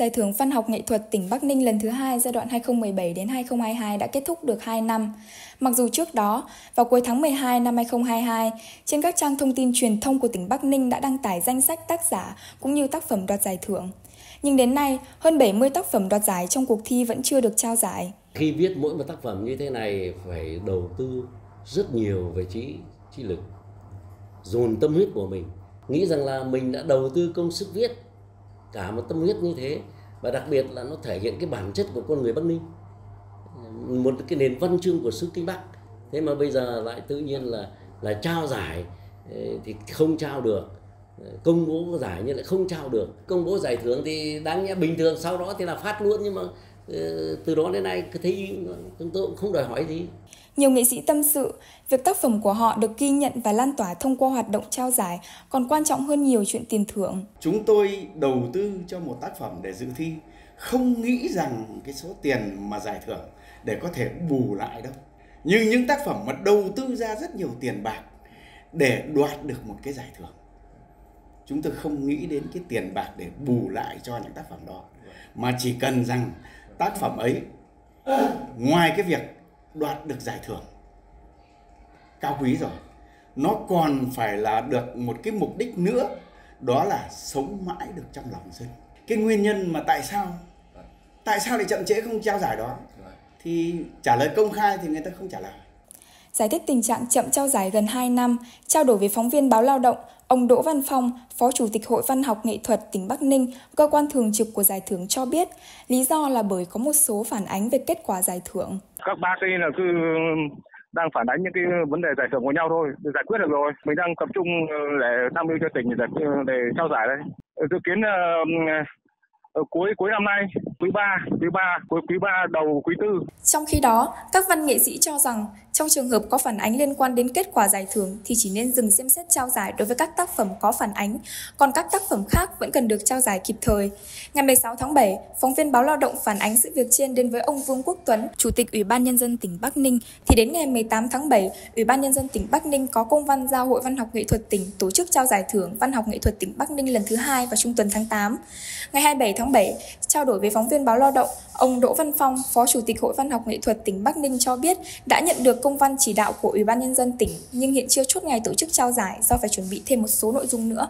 Giải thưởng Văn học nghệ thuật tỉnh Bắc Ninh lần thứ hai giai đoạn 2017 đến 2022 đã kết thúc được 2 năm. Mặc dù trước đó, vào cuối tháng 12 năm 2022, trên các trang thông tin truyền thông của tỉnh Bắc Ninh đã đăng tải danh sách tác giả cũng như tác phẩm đoạt giải thưởng. Nhưng đến nay, hơn 70 tác phẩm đoạt giải trong cuộc thi vẫn chưa được trao giải. Khi viết mỗi một tác phẩm như thế này phải đầu tư rất nhiều về trí trí lực, dồn tâm huyết của mình. Nghĩ rằng là mình đã đầu tư công sức viết cả một tâm huyết như thế. Và đặc biệt là nó thể hiện cái bản chất của con người Bắc Ninh, một cái nền văn chương của xứ Kinh Bắc. Thế mà bây giờ lại tự nhiên là là trao giải thì không trao được. Công bố giải nhưng lại không trao được. Công bố giải thưởng thì đáng nhẽ bình thường, sau đó thì là phát luôn nhưng mà từ đó đến nay cứ thấy chúng tôi cũng không đòi hỏi gì nhiều nghệ sĩ tâm sự, việc tác phẩm của họ được ghi nhận và lan tỏa thông qua hoạt động trao giải còn quan trọng hơn nhiều chuyện tiền thưởng. Chúng tôi đầu tư cho một tác phẩm để dự thi, không nghĩ rằng cái số tiền mà giải thưởng để có thể bù lại đâu. Nhưng những tác phẩm mà đầu tư ra rất nhiều tiền bạc để đoạt được một cái giải thưởng. Chúng tôi không nghĩ đến cái tiền bạc để bù lại cho những tác phẩm đó. Mà chỉ cần rằng tác phẩm ấy ngoài cái việc đoạt được giải thưởng cao quý rồi nó còn phải là được một cái mục đích nữa đó là sống mãi được trong lòng dân. Cái nguyên nhân mà tại sao tại sao lại chậm trễ không trao giải đó? Thì trả lời công khai thì người ta không trả lời. Giải thích tình trạng chậm trao giải gần 2 năm, trao đổi với phóng viên báo Lao động, ông Đỗ Văn Phong, Phó Chủ tịch Hội Văn học Nghệ thuật tỉnh Bắc Ninh, cơ quan thường trực của giải thưởng cho biết, lý do là bởi có một số phản ánh về kết quả giải thưởng. Các bác ấy là cứ đang phản ánh những cái vấn đề giải thưởng của nhau thôi, để giải quyết được rồi. Mình đang tập trung để tham mưu cho tỉnh để, để trao giải đây. Dự kiến ở cuối cuối năm nay, quý 3, quý 3, cuối quý 3 đầu quý 4. Trong khi đó, các văn nghệ sĩ cho rằng trong trường hợp có phản ánh liên quan đến kết quả giải thưởng thì chỉ nên dừng xem xét trao giải đối với các tác phẩm có phản ánh, còn các tác phẩm khác vẫn cần được trao giải kịp thời. Ngày 16 tháng 7, phóng viên báo Lao động phản ánh sự việc trên đến với ông Vương Quốc Tuấn, Chủ tịch Ủy ban Nhân dân tỉnh Bắc Ninh, thì đến ngày 18 tháng 7, Ủy ban Nhân dân tỉnh Bắc Ninh có công văn giao Hội Văn học Nghệ thuật tỉnh tổ chức trao giải thưởng Văn học Nghệ thuật tỉnh Bắc Ninh lần thứ hai vào trung tuần tháng 8. Ngày 27 tháng 7, trao đổi với phóng viên báo Lao động, ông Đỗ Văn Phong, Phó Chủ tịch Hội Văn học Nghệ thuật tỉnh Bắc Ninh cho biết đã nhận được công văn chỉ đạo của Ủy ban Nhân dân tỉnh, nhưng hiện chưa chốt ngày tổ chức trao giải do phải chuẩn bị thêm một số nội dung nữa.